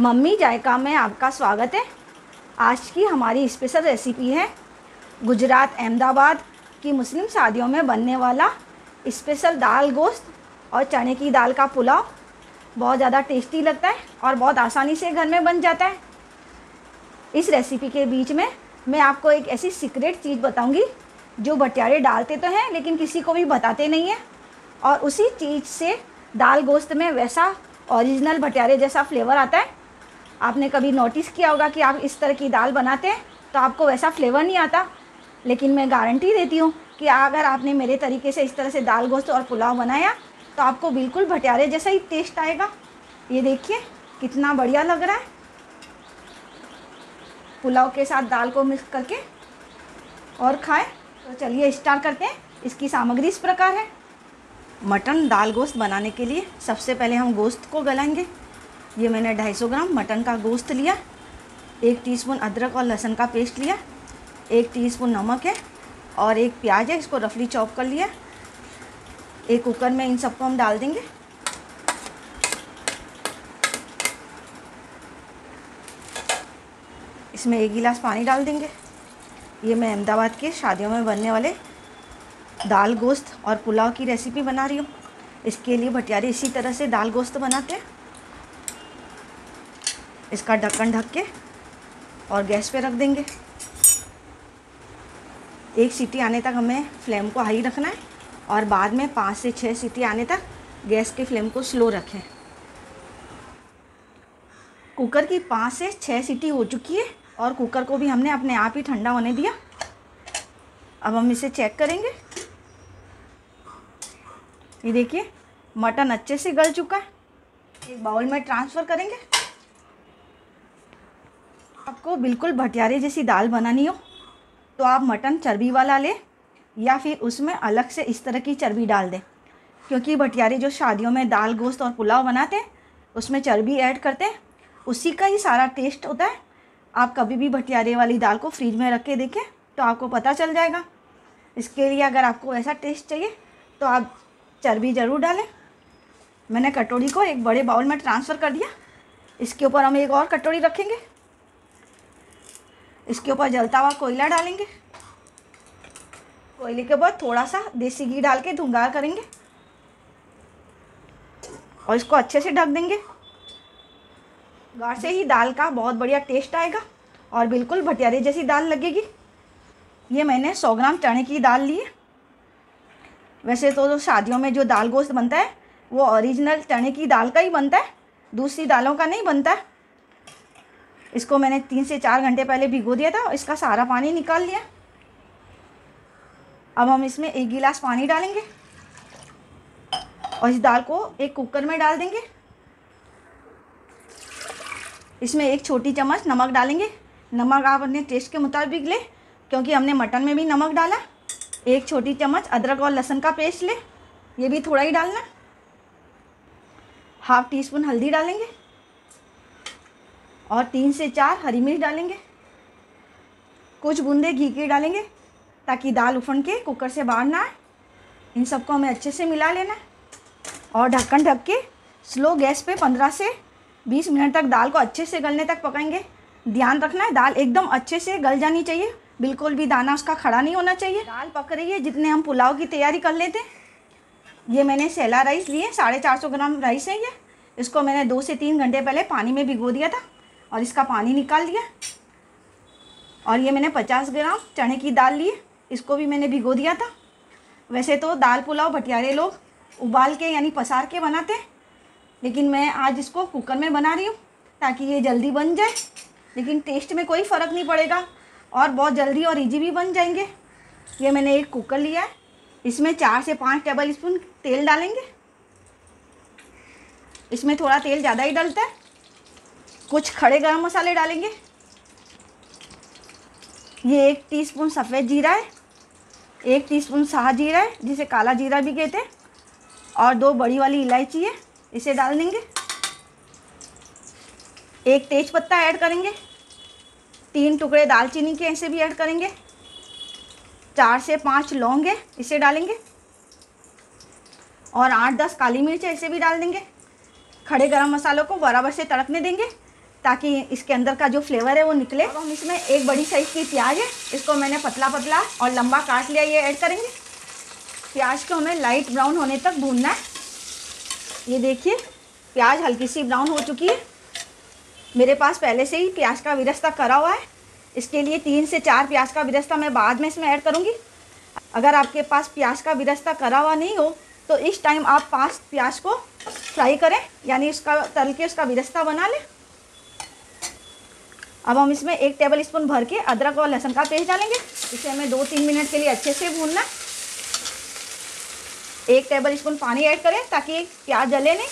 Mummy जायका में आपका स्वागत है। आज की हमारी स्पेशल रेसिपी है गुजरात अहमदाबाद की मुस्लिम शादियों में बनने वाला स्पेशल दाल गोश्त और चने की दाल का पुलाव। बहुत ज़्यादा टेस्टी लगता है और बहुत आसानी से घर में बन जाता है। इस रेसिपी के बीच में मैं आपको एक ऐसी सीक्रेट चीज़ बताऊँगी, जो भटियारे डालते तो हैं, लेकिन किसी को भी बताते नहीं हैं। और उसी चीज़ से दाल गोश्त में वैसा ओरिजिनल भटियारे जैसा फ्लेवर आता है। आपने कभी नोटिस किया होगा कि आप इस तरह की दाल बनाते हैं तो आपको वैसा फ्लेवर नहीं आता। लेकिन मैं गारंटी देती हूँ कि अगर आपने मेरे तरीके से इस तरह से दाल गोश्त और पुलाव बनाया तो आपको बिल्कुल भटियारे जैसा ही टेस्ट आएगा। ये देखिए, कितना बढ़िया लग रहा है। पुलाव के साथ दाल को मिक्स करके और खाएँ। तो चलिए स्टार्ट करते हैं। इसकी सामग्री इस प्रकार है। मटन दाल गोश्त बनाने के लिए सबसे पहले हम गोश्त को गलाएँगे। ये मैंने 250 ग्राम मटन का गोश्त लिया, एक टीस्पून अदरक और लहसुन का पेस्ट लिया, एक टीस्पून नमक है और एक प्याज है, इसको रफली चॉप कर लिया। एक कुकर में इन सबको हम डाल देंगे। इसमें एक गिलास पानी डाल देंगे। ये मैं अहमदाबाद के शादियों में बनने वाले दाल गोश्त और पुलाव की रेसिपी बना रही हूँ। इसके लिए भटियारे इसी तरह से दाल गोश्त बनाते हैं। इसका ढक्कन ढक के और गैस पे रख देंगे। एक सीटी आने तक हमें फ्लेम को हाई रखना है और बाद में पाँच से छः सीटी आने तक गैस के फ्लेम को स्लो रखें। कुकर की पाँच से छः सीटी हो चुकी है और कुकर को भी हमने अपने आप ही ठंडा होने दिया। अब हम इसे चेक करेंगे। ये देखिए, मटन अच्छे से गल चुका है। एक बाउल में ट्रांसफ़र करेंगे। आपको बिल्कुल भटियारे जैसी दाल बनानी हो तो आप मटन चर्बी वाला लें, या फिर उसमें अलग से इस तरह की चर्बी डाल दें। क्योंकि भटियारे जो शादियों में दाल, गोश्त और पुलाव बनाते हैं, उसमें चर्बी ऐड करते हैं, उसी का ही सारा टेस्ट होता है। आप कभी भी भटियारे वाली दाल को फ्रिज में रख के देखें तो आपको पता चल जाएगा। इसके लिए अगर आपको ऐसा टेस्ट चाहिए तो आप चर्बी ज़रूर डालें। मैंने कटोरी को एक बड़े बाउल में ट्रांसफ़र कर दिया। इसके ऊपर हम एक और कटोरी रखेंगे। इसके ऊपर जलता हुआ कोयला डालेंगे। कोयले के बाद थोड़ा सा देसी घी डाल के धुंगार करेंगे। और इसको अच्छे से ढक देंगे। गाढ़ से ही दाल का बहुत बढ़िया टेस्ट आएगा और बिल्कुल भटियारे जैसी दाल लगेगी। ये मैंने 100 ग्राम चने की दाल ली है। वैसे तो शादियों में जो दाल गोश्त बनता है, वो ओरिजिनल चने की दाल का ही बनता है, दूसरी दालों का नहीं बनता है। इसको मैंने तीन से चार घंटे पहले भिगो दिया था, इसका सारा पानी निकाल लिया। अब हम इसमें एक गिलास पानी डालेंगे और इस दाल को एक कुकर में डाल देंगे। इसमें एक छोटी चम्मच नमक डालेंगे। नमक आप अपने टेस्ट के मुताबिक ले, क्योंकि हमने मटन में भी नमक डाला। एक छोटी चम्मच अदरक और लहसुन का पेस्ट ले, ये भी थोड़ा ही डालना। हाफ़ टी स्पून हल्दी डालेंगे। और तीन से चार हरी मिर्च डालेंगे। कुछ बूंदे घी के डालेंगे ताकि दाल उफन के कुकर से बाहर ना आए। इन सबको हमें अच्छे से मिला लेना है। और ढक्कन ढक के स्लो गैस पे 15 से 20 मिनट तक दाल को अच्छे से गलने तक पकाएँगे। ध्यान रखना है, दाल एकदम अच्छे से गल जानी चाहिए। बिल्कुल भी दाना उसका खड़ा नहीं होना चाहिए। दाल पक रही है, जितने हम पुलाव की तैयारी कर लेते हैं। ये मैंने सैला राइस लिए, साढ़े चार सौ ग्राम राइस है ये। इसको मैंने दो से तीन घंटे पहले पानी में भिगो दिया था। और इसका पानी निकाल दिया। और ये मैंने पचास ग्राम चने की दाल ली, इसको भी मैंने भिगो दिया था। वैसे तो दाल पुलाव भटियारे लोग उबाल के यानी पसार के बनाते हैं, लेकिन मैं आज इसको कुकर में बना रही हूँ ताकि ये जल्दी बन जाए। लेकिन टेस्ट में कोई फ़र्क नहीं पड़ेगा और बहुत जल्दी और इजी भी बन जाएँगे। ये मैंने एक कुकर लिया है, इसमें चार से पाँच टेबल स्पून तेल डालेंगे। इसमें थोड़ा तेल ज़्यादा ही डलता है। कुछ खड़े गरम मसाले डालेंगे। ये एक टीस्पून सफ़ेद जीरा है, एक टीस्पून शाह जीरा है, जिसे काला जीरा भी कहते हैं, और दो बड़ी वाली इलायची है, इसे डाल देंगे। एक तेज पत्ता ऐड करेंगे, तीन टुकड़े दालचीनी के ऐसे भी ऐड करेंगे, चार से पाँच लौंग है, इसे डालेंगे, और आठ दस काली मिर्च ऐसे भी डाल देंगे। खड़े गरम मसालों को बराबर से तड़कने देंगे ताकि इसके अंदर का जो फ्लेवर है वो निकले। अब हम इसमें एक बड़ी साइज़ की प्याज है, इसको मैंने पतला पतला और लंबा काट लिया, ये ऐड करेंगे। प्याज को हमें लाइट ब्राउन होने तक भूनना है। ये देखिए, प्याज हल्की सी ब्राउन हो चुकी है। मेरे पास पहले से ही प्याज का विरस्ता करा हुआ है। इसके लिए तीन से चार प्याज का विरस्ता मैं बाद में इसमें ऐड करूँगी। अगर आपके पास प्याज का विरस्ता करा हुआ नहीं हो तो इस टाइम आप पाँच प्याज को फ्राई करें, यानी उसका, तल के उसका विरस्ता बना लें। अब हम इसमें एक टेबल स्पून भर के अदरक और लहसुन का पेस्ट डालेंगे। इसे हमें दो तीन मिनट के लिए अच्छे से भूनना एक टेबल स्पून पानी ऐड करें ताकि प्याज जले नहीं।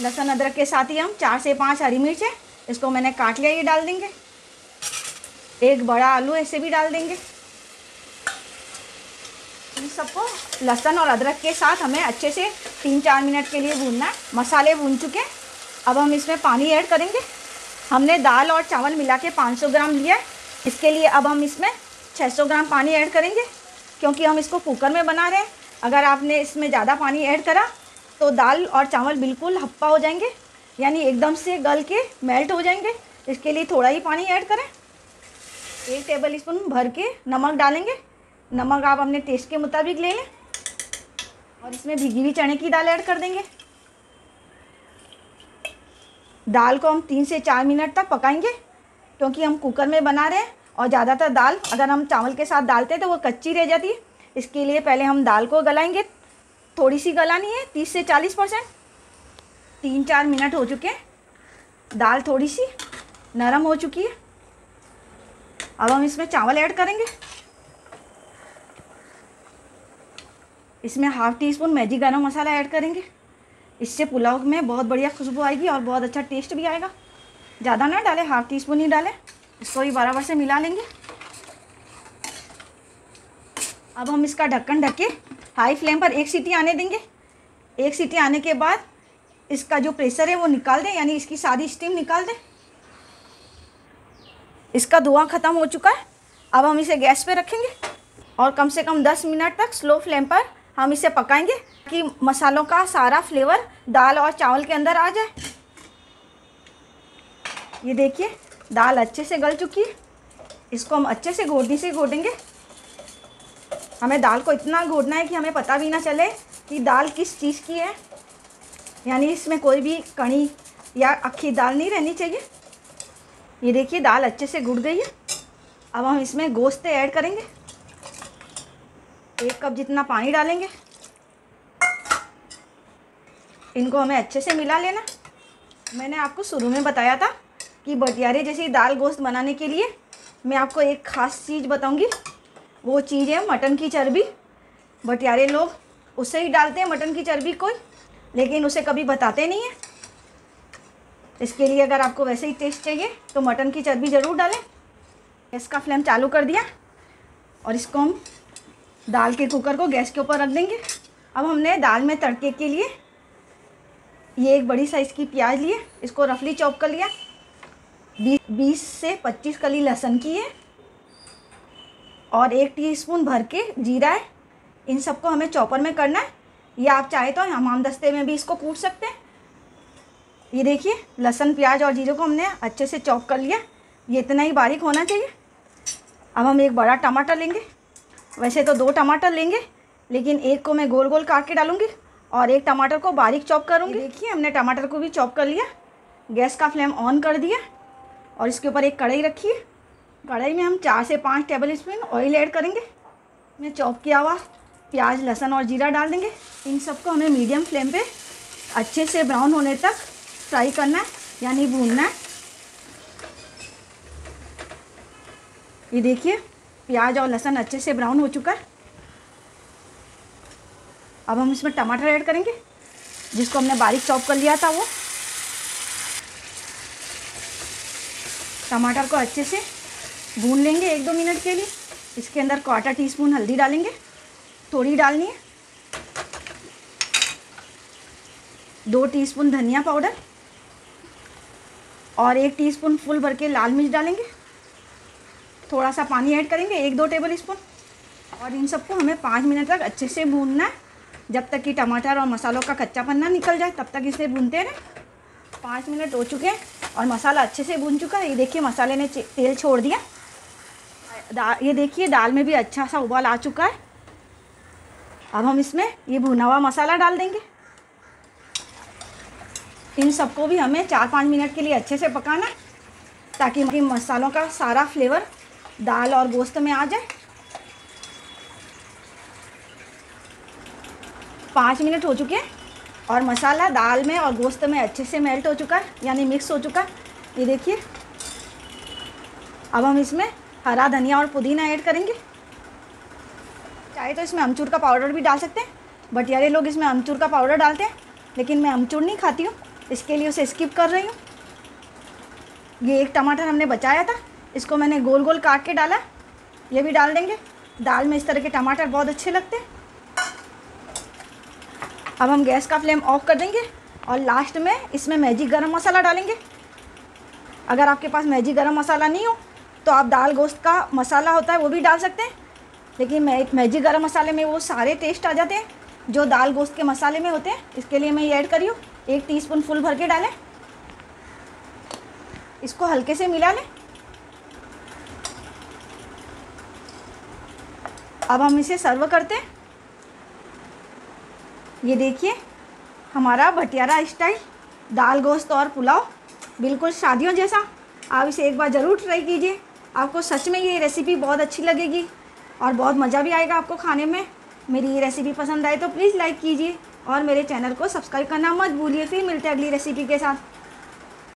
लहसुन अदरक के साथ ही हम चार से पाँच हरी मिर्च है, इसको मैंने काट लिया, ये डाल देंगे। एक बड़ा आलू ऐसे भी डाल देंगे। इन सबको लहसुन और अदरक के साथ हमें अच्छे से तीन चार मिनट के लिए भूनना है। मसाले भून चुके हैं। अब हम इसमें पानी ऐड करेंगे। हमने दाल और चावल मिला के 500 ग्राम लिया इसके लिए अब हम इसमें 600 ग्राम पानी ऐड करेंगे, क्योंकि हम इसको कुकर में बना रहे हैं। अगर आपने इसमें ज़्यादा पानी ऐड करा तो दाल और चावल बिल्कुल हप्पा हो जाएँगे, यानी एकदम से गल के मेल्ट हो जाएँगे। इसके लिए थोड़ा ही पानी ऐड करें। एक टेबल स्पून भर के नमक डालेंगे। नमक आप अपने टेस्ट के मुताबिक ले लें। और इसमें भिगी हुई चने की दाल ऐड कर देंगे। दाल को हम तीन से चार मिनट तक पकाएँगे, क्योंकि हम कुकर में बना रहे हैं और ज़्यादातर दाल, अगर हम चावल के साथ डालते हैं तो वो कच्ची रह जाती है। इसके लिए पहले हम दाल को गलाएँगे। थोड़ी सी गलानी है, तीस से चालीस परसेंट। तीन चार मिनट हो चुके हैं। दाल थोड़ी सी नरम हो चुकी है। अब हम इसमें चावल ऐड करेंगे। इसमें हाफ़ टी स्पून मैजी गरम मसाला ऐड करेंगे। इससे पुलाव में बहुत बढ़िया खुशबू आएगी और बहुत अच्छा टेस्ट भी आएगा। ज़्यादा ना डालें हाफ़ टी स्पून ही डालें। इसको ही बराबर से मिला लेंगे। अब हम इसका ढक्कन ढक के हाई फ्लेम पर एक सीटी आने देंगे। एक सीटी आने के बाद इसका जो प्रेशर है वो निकाल दें, यानी इसकी सारी स्टीम निकाल दें। इसका धुआँ ख़त्म हो चुका है। अब हम इसे गैस पे रखेंगे और कम से कम 10 मिनट तक स्लो फ्लेम पर हम इसे पकाएँगे कि मसालों का सारा फ्लेवर दाल और चावल के अंदर आ जाए। ये देखिए, दाल अच्छे से गल चुकी है। इसको हम अच्छे से घोटनी से घोटेंगे हमें दाल को इतना घोटना है कि हमें पता भी ना चले कि दाल किस चीज़ की है। यानी इसमें कोई भी कड़ी या अक्खी दाल नहीं रहनी चाहिए। ये देखिए, दाल अच्छे से घुट गई है। अब हम इसमें गोश्त ऐड करेंगे। एक कप जितना पानी डालेंगे। इनको हमें अच्छे से मिला लेना। मैंने आपको शुरू में बताया था कि बटियारे जैसी दाल गोश्त बनाने के लिए मैं आपको एक ख़ास चीज़ बताऊँगी। वो चीज़ है मटन की चर्बी। बटियारे लोग उससे ही डालते हैं, मटन की चर्बी कोई, लेकिन उसे कभी बताते नहीं हैं। इसके लिए अगर आपको वैसे ही टेस्ट चाहिए तो मटन की चर्बी ज़रूर डालें। गैस का फ्लेम चालू कर दिया और इसको हम दाल के कुकर को गैस के ऊपर रख देंगे। अब हमने दाल में तड़के के लिए ये एक बड़ी साइज़ की प्याज लिए, इसको रफली चॉप कर लिया। बीस से पच्चीस कली लहसुन की है। और एक टीस्पून भर के जीरा है। इन सबको हमें चॉपर में करना है। या आप चाहे तो हमाम दस्ते में भी इसको कूट सकते हैं। ये देखिए, लहसुन, प्याज और जीरे को हमने अच्छे से चॉप कर लिया। ये इतना ही बारीक होना चाहिए। अब हम एक बड़ा टमाटर लेंगे। वैसे तो दो टमाटर लेंगे लेकिन एक को मैं गोल गोल काट के डालूँगी और एक टमाटर को बारीक चॉप करूँगी। देखिए। हमने टमाटर को भी चॉप कर लिया गैस का फ्लेम ऑन कर दिया और इसके ऊपर एक कढ़ाई रखी है। कढ़ाई में हम चार से पाँच टेबल स्पून ऑयल ऐड करेंगे। मैं चॉप किया हुआ प्याज लहसुन और जीरा डाल देंगे। इन सबको हमें मीडियम फ्लेम पे अच्छे से ब्राउन होने तक फ्राई करना है यानी भूनना है। ये देखिए प्याज और लहसुन अच्छे से ब्राउन हो चुका है। अब हम इसमें टमाटर ऐड करेंगे, जिसको हमने बारीक चॉप कर लिया था वो। टमाटर को अच्छे से भून लेंगे एक दो मिनट के लिए। इसके अंदर क्वार्टर टी स्पून हल्दी डालेंगे, थोड़ी डालनी है। दो टीस्पून धनिया पाउडर और एक टीस्पून फुल भर के लाल मिर्च डालेंगे। थोड़ा सा पानी ऐड करेंगे, एक दो टेबल स्पून और इन सबको हमें पाँच मिनट तक अच्छे से भूनना है। जब तक कि टमाटर और मसालों का कच्चा पन्ना निकल जाए, तब तक इसे भूनते रहें। पाँच मिनट हो चुके हैं और मसाला अच्छे से भून चुका है। ये देखिए, मसाले ने तेल छोड़ दिया। ये देखिए, दाल में भी अच्छा सा उबाल आ चुका है। अब हम इसमें ये भुना हुआ मसाला डाल देंगे। इन सबको भी हमें चार पाँच मिनट के लिए अच्छे से पकाना ताकि मसालों का सारा फ्लेवर दाल और गोश्त में आ जाए। पाँच मिनट हो चुके हैं और मसाला दाल में और गोश्त में अच्छे से मेल्ट हो चुका है, यानी मिक्स हो चुका है। ये देखिए। अब हम इसमें हरा धनिया और पुदीना ऐड करेंगे। चाहे तो इसमें अमचूर का पाउडर भी डाल सकते हैं बट यारे लोग इसमें अमचूर का पाउडर डालते हैं, लेकिन मैं अमचूर नहीं खाती हूँ, इसके लिए उसे स्किप कर रही हूँ। ये एक टमाटर हमने बचाया था इसको मैंने गोल गोल काट के डाला। ये भी डाल देंगे। दाल में इस तरह के टमाटर बहुत अच्छे लगते हैं। अब हम गैस का फ्लेम ऑफ़ कर देंगे और लास्ट में इसमें मैजिक गरम मसाला डालेंगे। अगर आपके पास मैजिक गरम मसाला नहीं हो तो आप दाल गोश्त का मसाला होता है वो भी डाल सकते हैं। लेकिन मैं मैजिक गरम मसाले में वो सारे टेस्ट आ जाते हैं, जो दाल गोश्त के मसाले में होते हैं। इसके लिए मैं ये ऐड करी हूँ। एक टीस्पून फुल भर के डालें। इसको हल्के से मिला लें। अब हम इसे सर्व करते हैं। ये देखिए, हमारा भटियारा स्टाइल, दाल गोश्त और पुलाव, बिल्कुल शादियों जैसा। आप इसे एक बार ज़रूर ट्राई कीजिए। आपको सच में ये रेसिपी बहुत अच्छी लगेगी और बहुत मज़ा भी आएगा आपको खाने में। मेरी ये रेसिपी पसंद आए तो प्लीज़ लाइक कीजिए और मेरे चैनल को सब्सक्राइब करना मत भूलिए। फिर मिलते हैं अगली रेसिपी के साथ।